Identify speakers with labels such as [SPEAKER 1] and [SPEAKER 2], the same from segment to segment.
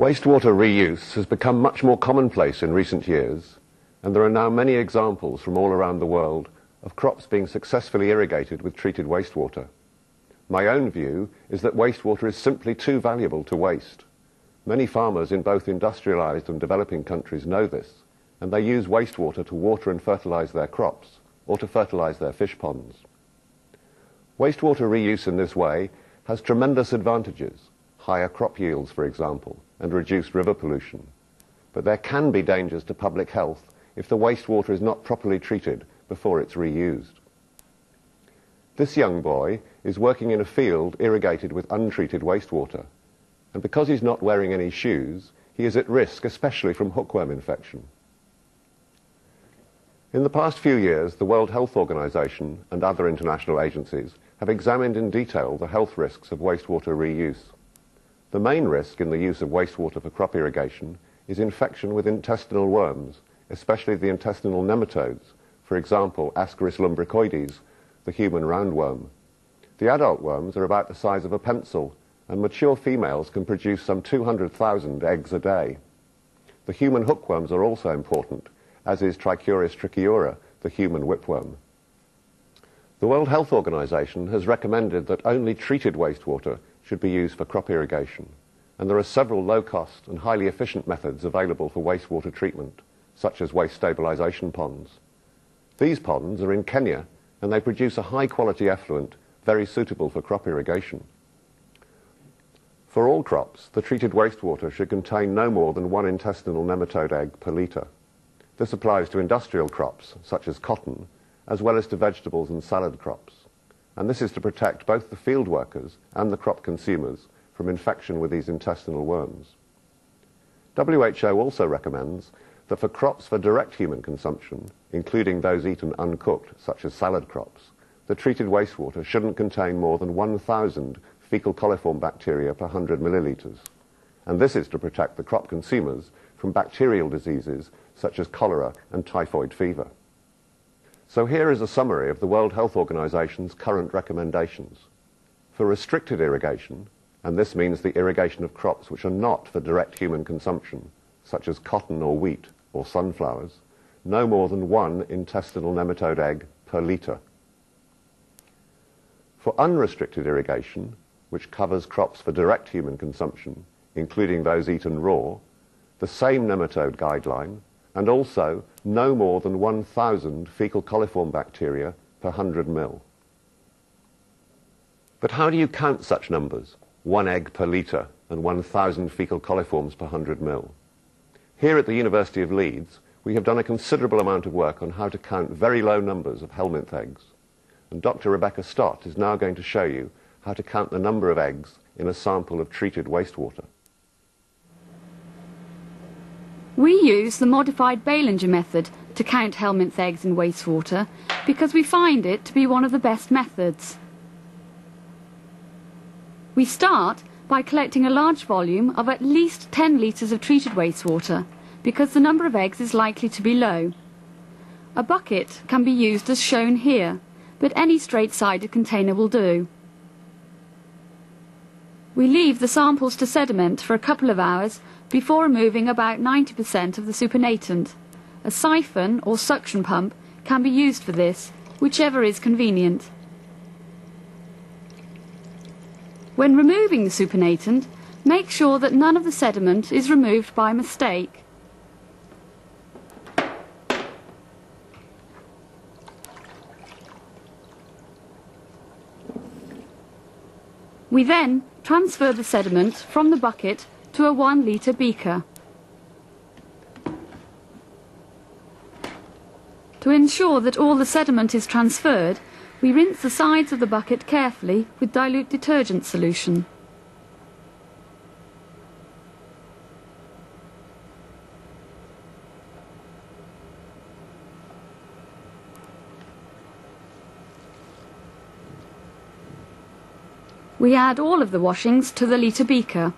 [SPEAKER 1] Wastewater reuse has become much more commonplace in recent years, and there are now many examples from all around the world of crops being successfully irrigated with treated wastewater. My own view is that wastewater is simply too valuable to waste. Many farmers in both industrialized and developing countries know this, and they use wastewater to water and fertilize their crops or to fertilize their fish ponds. Wastewater reuse in this way has tremendous advantages, higher crop yields, for example, and reduced river pollution. But there can be dangers to public health if the wastewater is not properly treated before it's reused. This young boy is working in a field irrigated with untreated wastewater, and because he's not wearing any shoes, he is at risk, especially from hookworm infection. In the past few years, the World Health Organization and other international agencies have examined in detail the health risks of wastewater reuse. The main risk in the use of wastewater for crop irrigation is infection with intestinal worms, especially the intestinal nematodes, for example, Ascaris lumbricoides, the human roundworm. The adult worms are about the size of a pencil, and mature females can produce some 200,000 eggs a day. The human hookworms are also important, as is Trichuris trichiura, the human whipworm. The World Health Organization has recommended that only treated wastewater should be used for crop irrigation, and there are several low-cost and highly efficient methods available for wastewater treatment, such as waste stabilization ponds. These ponds are in Kenya and they produce a high quality effluent very suitable for crop irrigation. For all crops, the treated wastewater should contain no more than one intestinal nematode egg per litre. This applies to industrial crops, such as cotton, as well as to vegetables and salad crops. And this is to protect both the field workers and the crop consumers from infection with these intestinal worms. WHO also recommends that for crops for direct human consumption, including those eaten uncooked, such as salad crops, the treated wastewater shouldn't contain more than 1,000 fecal coliform bacteria per 100 millilitres. And this is to protect the crop consumers from bacterial diseases such as cholera and typhoid fever. So here is a summary of the World Health Organization's current recommendations. For restricted irrigation, and this means the irrigation of crops which are not for direct human consumption, such as cotton or wheat, or sunflowers, no more than one intestinal nematode egg per litre. For unrestricted irrigation, which covers crops for direct human consumption, including those eaten raw, the same nematode guideline, and also no more than 1,000 fecal coliform bacteria per 100 ml. But how do you count such numbers, one egg per litre and 1,000 fecal coliforms per 100 ml. Here at the University of Leeds, we have done a considerable amount of work on how to count very low numbers of helminth eggs. And Dr. Rebecca Stott is now going to show you how to count the number of eggs in a sample of treated wastewater.
[SPEAKER 2] We use the modified Bailenger method to count helminth eggs in wastewater because we find it to be one of the best methods. We start by collecting a large volume of at least 10 litres of treated wastewater because the number of eggs is likely to be low. A bucket can be used as shown here, but any straight-sided container will do. We leave the samples to sediment for a couple of hours before removing about 90% of the supernatant. A siphon or suction pump can be used for this, whichever is convenient. When removing the supernatant, make sure that none of the sediment is removed by mistake. We then transfer the sediment from the bucket to a one litre beaker. To ensure that all the sediment is transferred, we rinse the sides of the bucket carefully with dilute detergent solution. We add all of the washings to the litre beaker.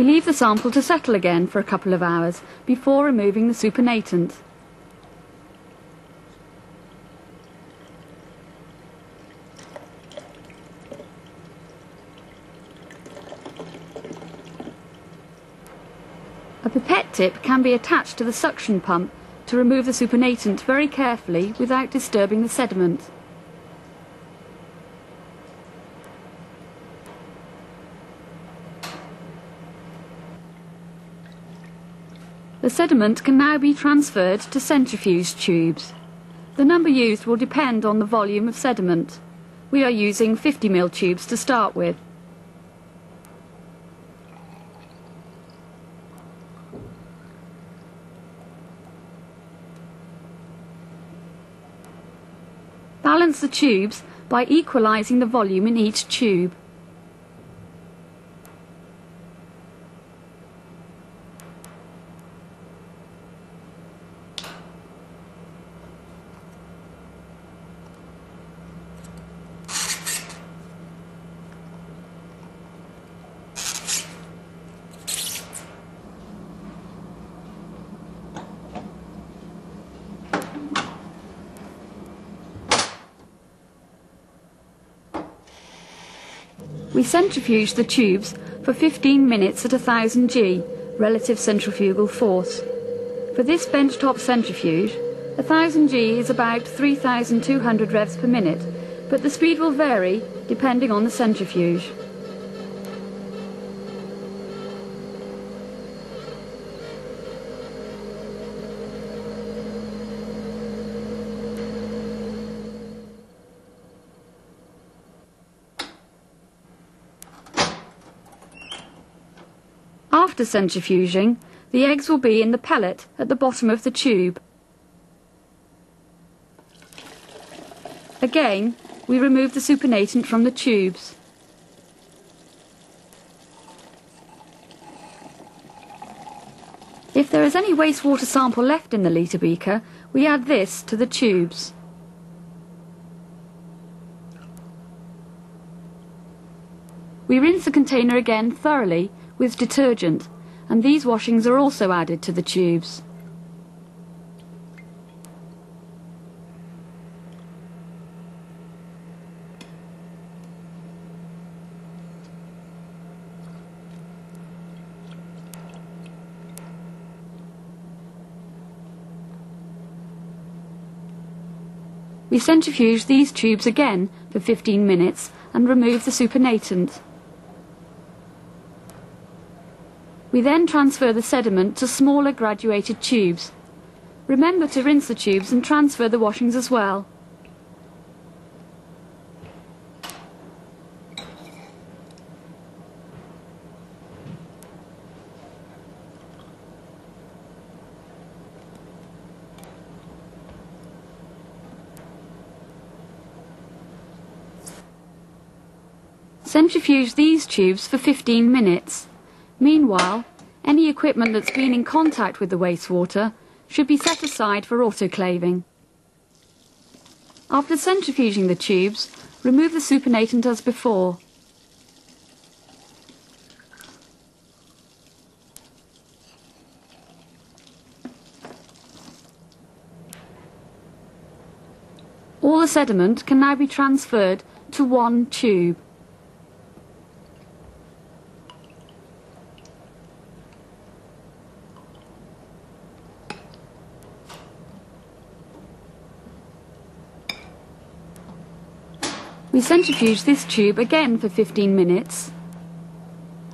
[SPEAKER 2] We leave the sample to settle again for a couple of hours before removing the supernatant. A pipette tip can be attached to the suction pump to remove the supernatant very carefully without disturbing the sediment. The sediment can now be transferred to centrifuge tubes. The number used will depend on the volume of sediment. We are using 50ml tubes to start with. Balance the tubes by equalising the volume in each tube. We centrifuge the tubes for 15 minutes at 1000 G, relative centrifugal force. For this benchtop centrifuge, 1000 G is about 3200 revs per minute, but the speed will vary depending on the centrifuge. After centrifuging, the eggs will be in the pellet at the bottom of the tube. Again, we remove the supernatant from the tubes. If there is any wastewater sample left in the litre beaker, we add this to the tubes. We rinse the container again thoroughly with detergent and these washings are also added to the tubes. We centrifuge these tubes again for 15 minutes and remove the supernatant. We then transfer the sediment to smaller graduated tubes. Remember to rinse the tubes and transfer the washings as well. Centrifuge these tubes for 15 minutes. Meanwhile, any equipment that's been in contact with the wastewater should be set aside for autoclaving. After centrifuging the tubes, remove the supernatant as before. All the sediment can now be transferred to one tube. We centrifuge this tube again for 15 minutes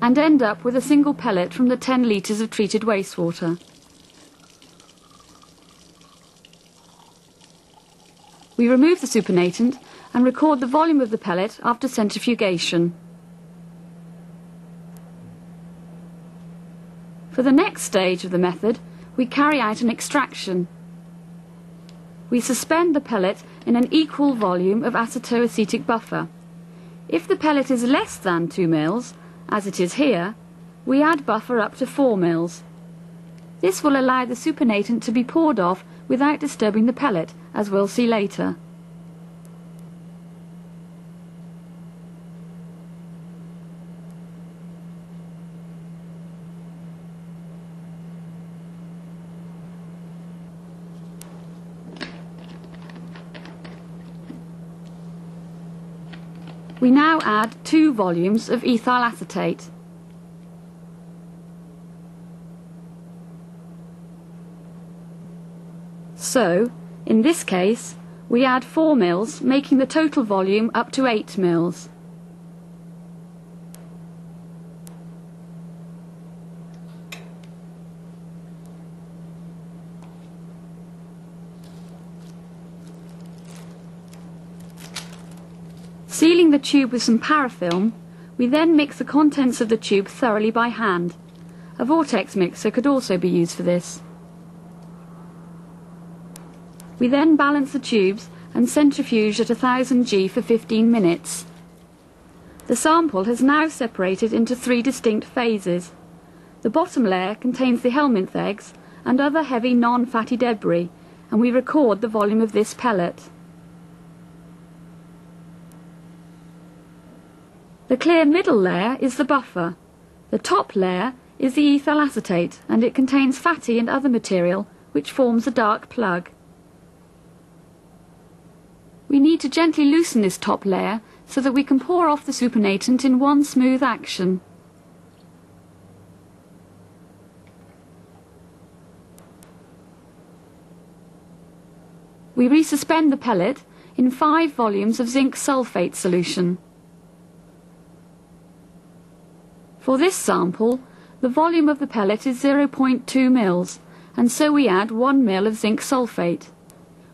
[SPEAKER 2] and end up with a single pellet from the 10 litres of treated wastewater. We remove the supernatant and record the volume of the pellet after centrifugation. For the next stage of the method, we carry out an extraction. We suspend the pellet in an equal volume of acetoacetic buffer. If the pellet is less than 2 mils, as it is here, we add buffer up to 4 mils. This will allow the supernatant to be poured off without disturbing the pellet, as we'll see later. We now add two volumes of ethyl acetate. So, in this case, we add 4 mils, making the total volume up to 8 mils. Sealing the tube with some parafilm, we then mix the contents of the tube thoroughly by hand. A vortex mixer could also be used for this. We then balance the tubes and centrifuge at 1000 G for 15 minutes. The sample has now separated into three distinct phases. The bottom layer contains the helminth eggs and other heavy non-fatty debris, and we record the volume of this pellet. The clear middle layer is the buffer. The top layer is the ethyl acetate, and it contains fatty and other material which forms a dark plug. We need to gently loosen this top layer so that we can pour off the supernatant in one smooth action. We resuspend the pellet in five volumes of zinc sulfate solution. For this sample, the volume of the pellet is 0.2 mils, and so we add 1 mil of zinc sulfate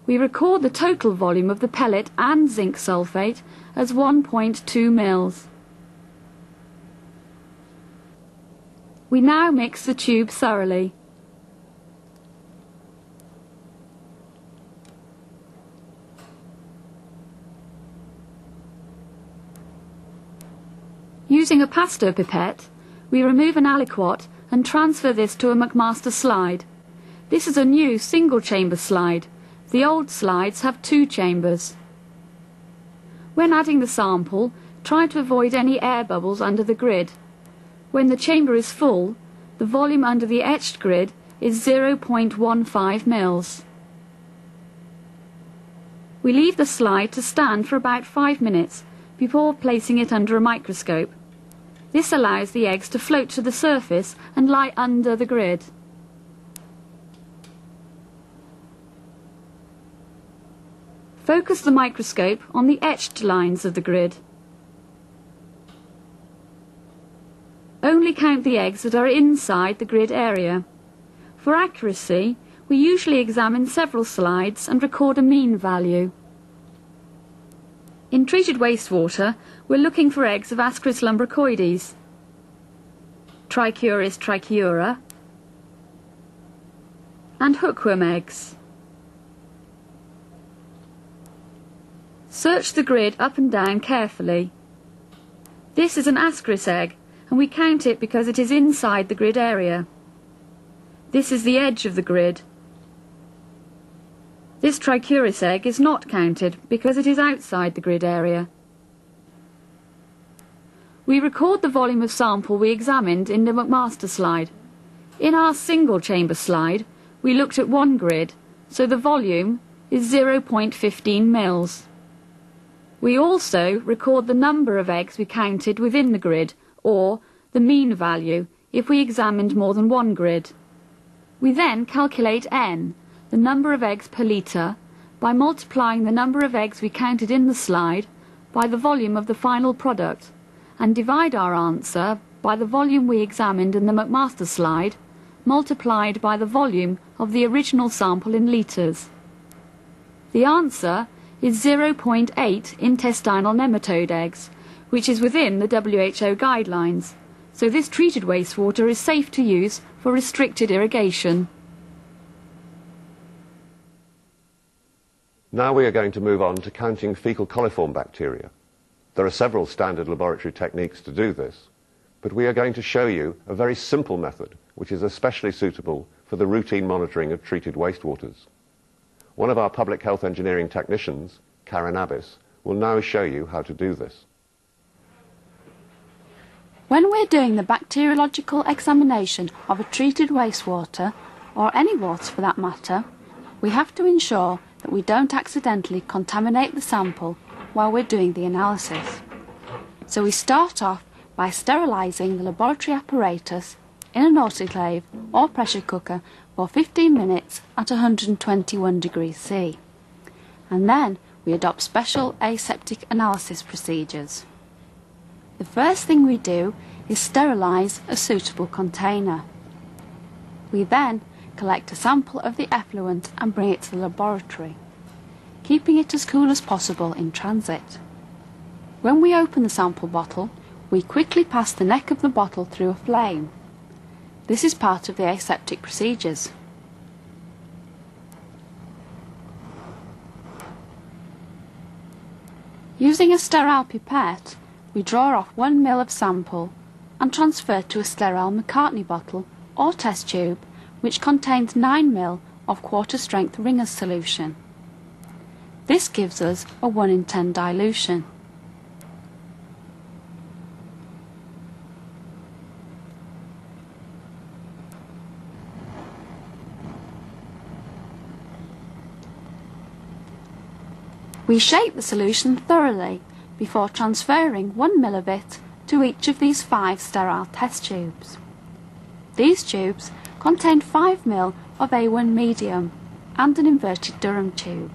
[SPEAKER 2] we record the total volume of the pellet and zinc sulfate as 1.2 mils. We now mix the tube thoroughly. Using a Pasteur pipette, we remove an aliquot and transfer this to a McMaster slide. This is a new single chamber slide the old slides have two chambers. When adding the sample, try to avoid any air bubbles under the grid. When the chamber is full, the volume under the etched grid is 0.15 mils. We leave the slide to stand for about 5 minutes before placing it under a microscope. This allows the eggs to float to the surface and lie under the grid. Focus the microscope on the etched lines of the grid. Only count the eggs that are inside the grid area. For accuracy, we usually examine several slides and record a mean value. In treated wastewater, we're looking for eggs of Ascaris lumbricoides, Trichuris trichiura, and hookworm eggs. Search the grid up and down carefully. This is an Ascaris egg, and we count it because it is inside the grid area. This is the edge of the grid. This Trichuris egg is not counted because it is outside the grid area. We record the volume of sample we examined in the McMaster slide. In our single chamber slide, we looked at one grid, so the volume is 0.15 mils. We also record the number of eggs we counted within the grid, or the mean value, if we examined more than one grid. We then calculate n, the number of eggs per litre, by multiplying the number of eggs we counted in the slide by the volume of the final product, and divide our answer by the volume we examined in the McMaster slide, multiplied by the volume of the original sample in litres. The answer is 0.8 intestinal nematode eggs, which is within the WHO guidelines, so this treated wastewater is safe to use for restricted irrigation.
[SPEAKER 1] Now we are going to move on to counting fecal coliform bacteria. There are several standard laboratory techniques to do this, but we are going to show you a very simple method which is especially suitable for the routine monitoring of treated wastewaters. One of our public health engineering technicians, Karen Abbis, will now show you how to do this.
[SPEAKER 3] When we're doing the bacteriological examination of a treated wastewater, or any water for that matter, we have to ensure that we don't accidentally contaminate the sample while we're doing the analysis. So we start off by sterilising the laboratory apparatus in an autoclave or pressure cooker for 15 minutes at 121 degrees C. And then we adopt special aseptic analysis procedures. The first thing we do is sterilise a suitable container. We then collect a sample of the effluent and bring it to the laboratory, keeping it as cool as possible in transit. When we open the sample bottle, we quickly pass the neck of the bottle through a flame. This is part of the aseptic procedures. Using a sterile pipette, we draw off 1 ml of sample and transfer to a sterile McCartney bottle or test tube which contains 9 ml of quarter strength Ringer's solution. This gives us a 1 in 10 dilution. We shake the solution thoroughly before transferring 1 ml of it to each of these five sterile test tubes. These tubes contain 5 ml of A1 medium and an inverted Durham tube.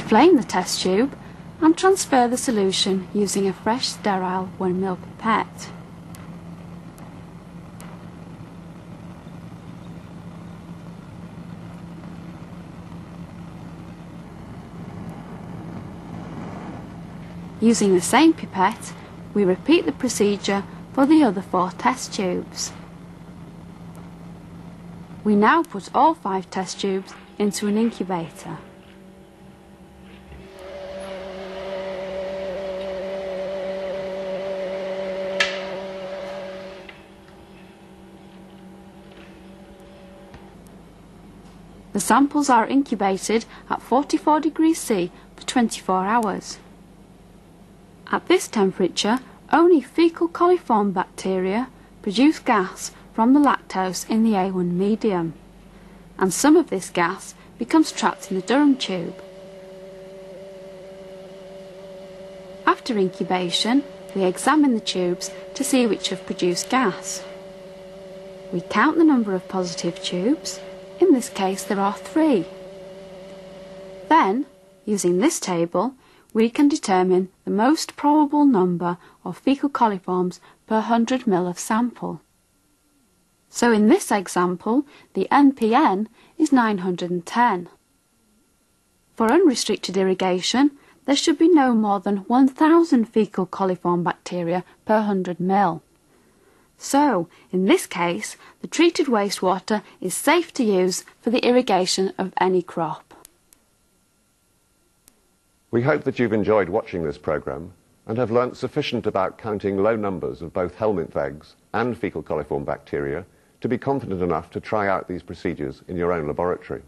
[SPEAKER 3] We flame the test tube and transfer the solution using a fresh sterile 1 ml pipette. Using the same pipette, we repeat the procedure for the other four test tubes. We now put all five test tubes into an incubator. The samples are incubated at 44 degrees C for 24 hours. At this temperature, only fecal coliform bacteria produce gas from the lactose in the A1 medium, and some of this gas becomes trapped in the Durham tube. After incubation, we examine the tubes to see which have produced gas. We count the number of positive tubes in this case, there are three. Then, using this table, we can determine the most probable number of fecal coliforms per 100 ml of sample. So in this example, the MPN is 910. For unrestricted irrigation, there should be no more than 1,000 fecal coliform bacteria per 100 ml. So, in this case, the treated wastewater is safe to use for the irrigation of any crop.
[SPEAKER 1] We hope that you've enjoyed watching this programme and have learnt sufficient about counting low numbers of both helminth eggs and fecal coliform bacteria to be confident enough to try out these procedures in your own laboratory.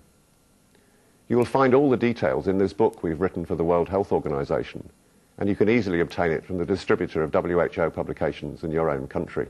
[SPEAKER 1] You will find all the details in this book we've written for the World Health Organization, and you can easily obtain it from the distributor of WHO publications in your own country.